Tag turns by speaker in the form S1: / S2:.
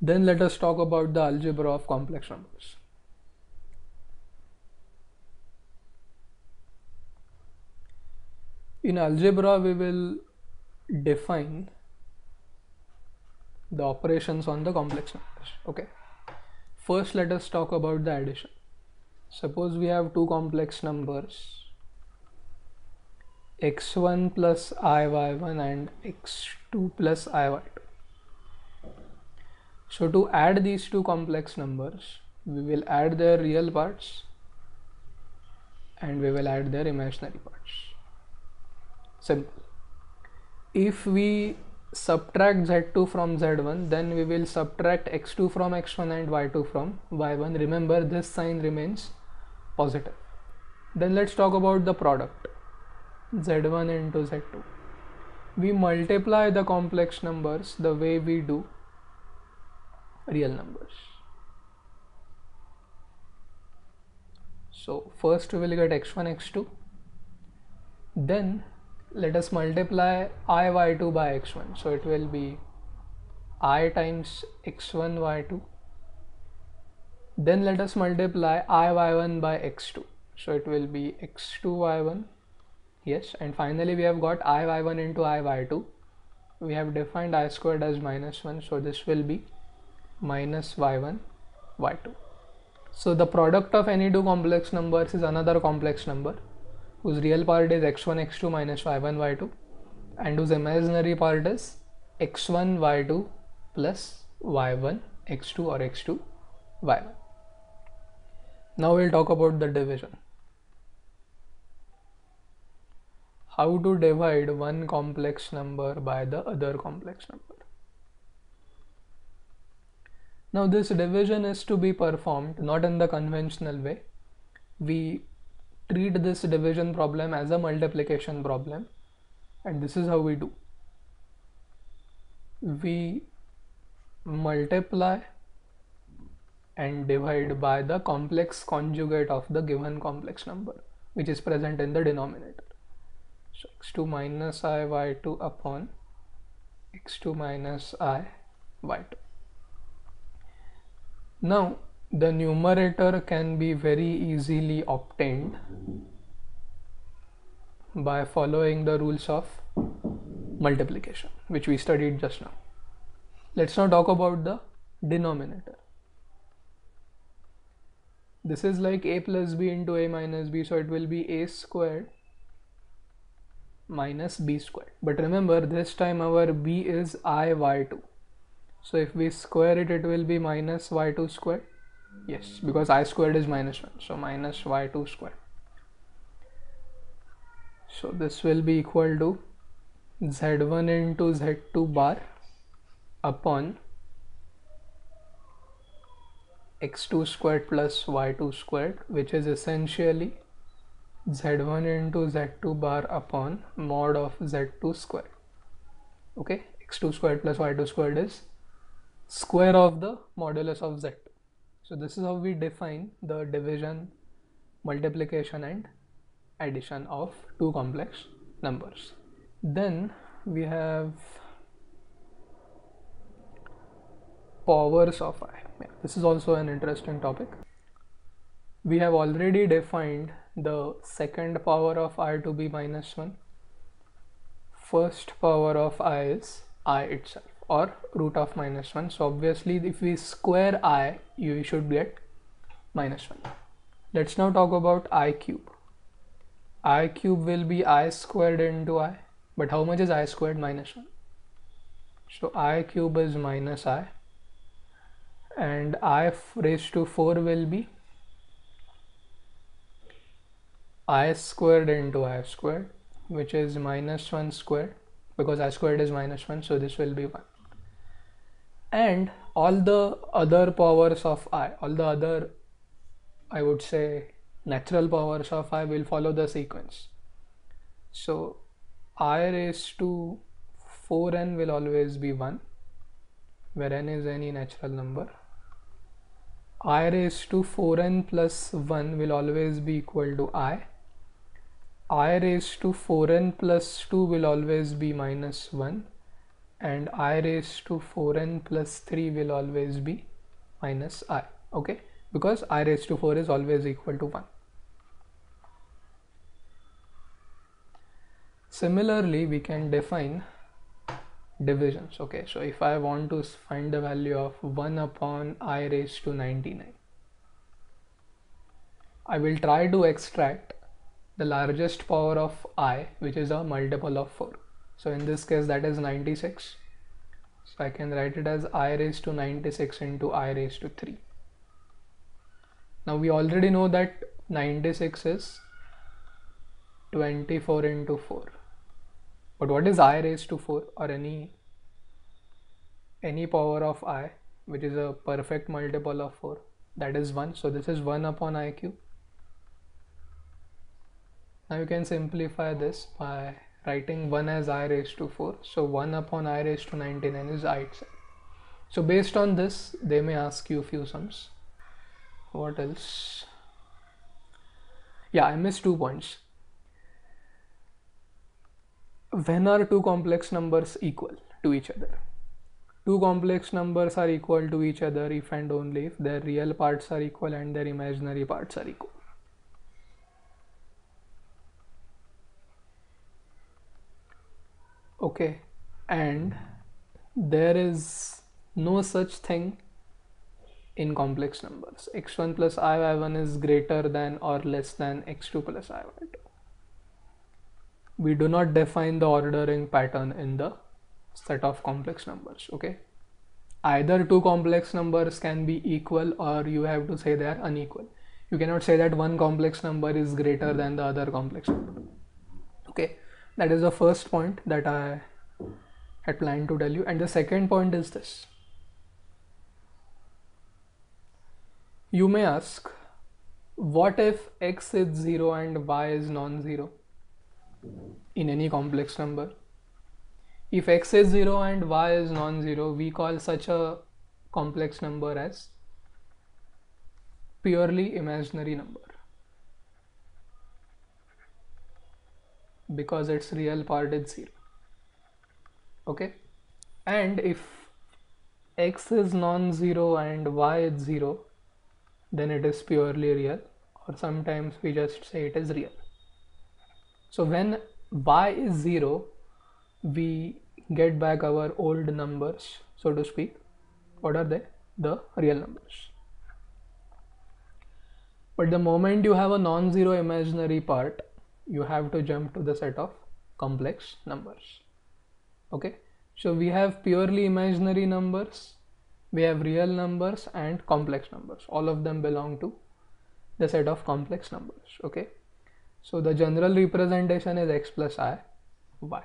S1: Then let us talk about the algebra of complex numbers. In algebra, we will define the operations on the complex numbers. Okay. First, let us talk about the addition. Suppose we have two complex numbers x1 plus iy1 and x2 plus iy2. So to add these two complex numbers, we will add their real parts and we will add their imaginary parts. Simple. If we subtract z2 from z1, then we will subtract x2 from x1 and y2 from y1. Remember this sign remains positive. Then let's talk about the product z1 into z2. We multiply the complex numbers the way we do real numbers. So first we will get x1 x2 then let us multiply i y2 by x1 so it will be i times x1 y2 then let us multiply i y1 by x2 so it will be x2 y1 yes and finally we have got i y1 into i y2 we have defined i squared as minus 1 so this will be minus y1 y2 so the product of any two complex numbers is another complex number whose real part is x1 x2 minus y1 y2 and whose imaginary part is x1 y2 plus y1 x2 or x2 y1 now we'll talk about the division. How to divide one complex number by the other complex number now this division is to be performed not in the conventional way. We treat this division problem as a multiplication problem and this is how we do. We multiply and divide by the complex conjugate of the given complex number which is present in the denominator. So x2 minus i y2 upon x2 minus i y2. Now the numerator can be very easily obtained by following the rules of multiplication which we studied just now. Let's now talk about the denominator. This is like a plus b into a minus b so it will be a squared minus b squared but remember this time our b is i y2 so if we square it, it will be minus y2 squared. Yes, because i squared is minus 1. So minus y2 squared. So this will be equal to z1 into z2 bar upon x2 squared plus y2 squared which is essentially z1 into z2 bar upon mod of z2 squared okay x2 squared plus y2 squared is square of the modulus of z. So this is how we define the division, multiplication and addition of two complex numbers. Then we have powers of i. Yeah, this is also an interesting topic. We have already defined the second power of i to be minus 1. First power of i is i itself or root of minus 1 so obviously if we square i you should get minus 1 let's now talk about i cube. I cube will be i squared into i but how much is i squared minus 1 so i cube is minus i and i raised to 4 will be i squared into i squared which is minus 1 squared because i squared is minus 1 so this will be 1 and all the other powers of i all the other i would say natural powers of i will follow the sequence. So i raised to 4n will always be 1 where n is any natural number. I raised to 4n plus 1 will always be equal to i. I raised to 4n plus 2 will always be minus 1 and i raised to 4n plus 3 will always be minus i okay? Because i raised to 4 is always equal to 1 similarly we can define divisions okay? So if i want to find the value of 1 upon i raised to 99 i will try to extract the largest power of i which is a multiple of 4 so in this case that is 96 so I can write it as i raised to 96 into i raised to 3 now we already know that 96 is 24 into 4 but what is i raised to 4 or any any power of i which is a perfect multiple of 4 that is 1 so this is 1 upon i cube. Now you can simplify this by writing 1 as i raised to 4 so 1 upon i raised to 99 is i itself. So based on this they may ask you a few sums. What else? Yeah i missed two points. When are two complex numbers equal to each other? Two complex numbers are equal to each other if and only if their real parts are equal and their imaginary parts are equal okay. And there is no such thing in complex numbers. X1 plus iy1 is greater than or less than x2 plus iy2 we do not define the ordering pattern in the set of complex numbers okay? Either two complex numbers can be equal or you have to say they are unequal. You cannot say that one complex number is greater than the other complex number okay that is the first point that I had planned to tell you. And the second point is this. You may ask what if x is 0 and y is non-zero in any complex number? If x is 0 and y is non-zero we call such a complex number as purely imaginary number because its real part is 0 okay? And if x is non-zero and y is 0 then it is purely real or sometimes we just say it is real. So when y is 0 we get back our old numbers so to speak. What are they? The real numbers. But the moment you have a non-zero imaginary part you have to jump to the set of complex numbers. Okay? So we have purely imaginary numbers we have real numbers and complex numbers. All of them belong to the set of complex numbers. Okay? So the general representation is x plus i y